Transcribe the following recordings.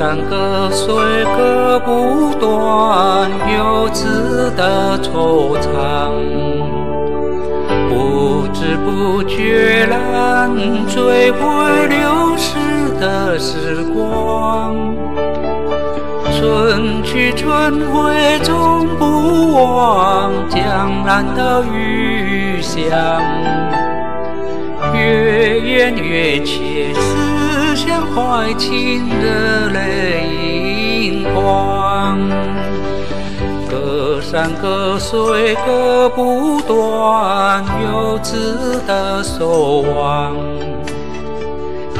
山隔水隔不断，游子的惆怅。不知不觉难追回流逝的时光。春去春回终不忘，江南的余香。越演越切，思乡怀亲，热泪盈眶。隔山隔水隔不断，游子的守望。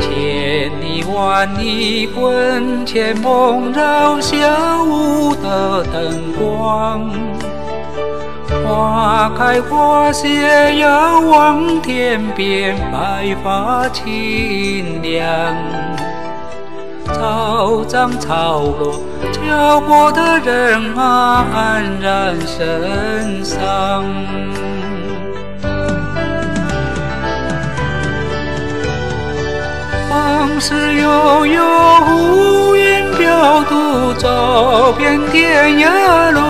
千里万里魂牵梦绕，下午的灯光。花开花谢，遥望天边，白发青凉。草长草落，漂泊的人啊，黯然神伤。往事悠悠，乌云飘渡，走遍天涯路。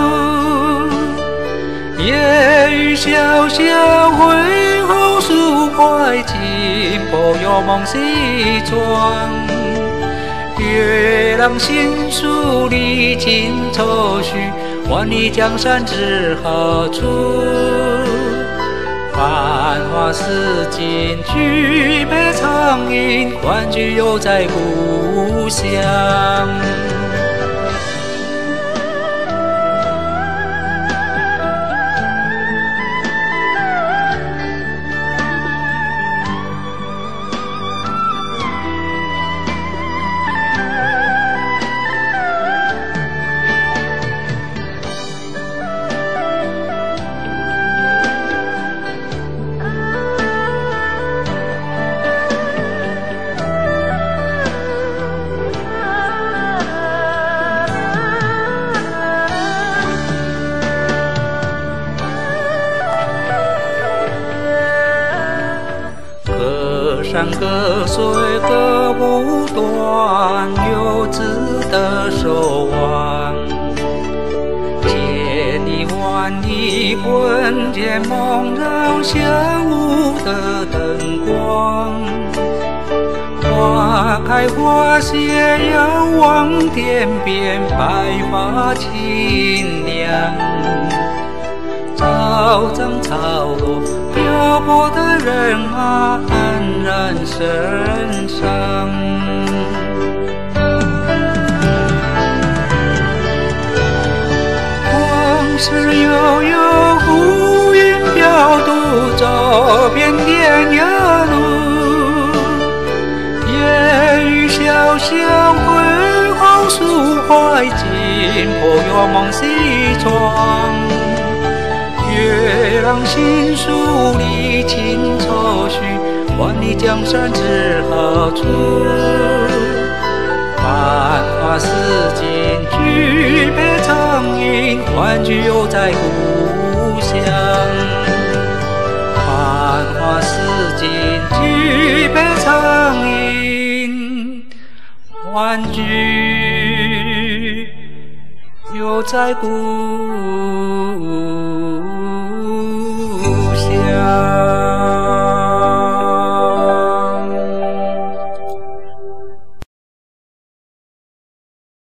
夜雨潇潇，挥毫抒怀情，不有梦西窗。月朗星疏，离情愁绪，万里江山知何处？繁华似锦，举杯畅饮，欢聚犹在故乡。山隔水隔不断，游子的守望。千里万里魂牵梦绕，下午的灯光。花开花谢，遥望天边，白发青娘。草长草落，漂泊的人啊，然神伤。往事悠悠，浮云飘渡，走遍天涯路。夜雨潇潇，回后抒怀情，破月梦西窗。月朗星疏，离情愁绪，万里江山知何处？繁华似锦，举杯畅饮，欢聚又在故乡。繁华似锦，举杯畅饮，欢聚又在故乡。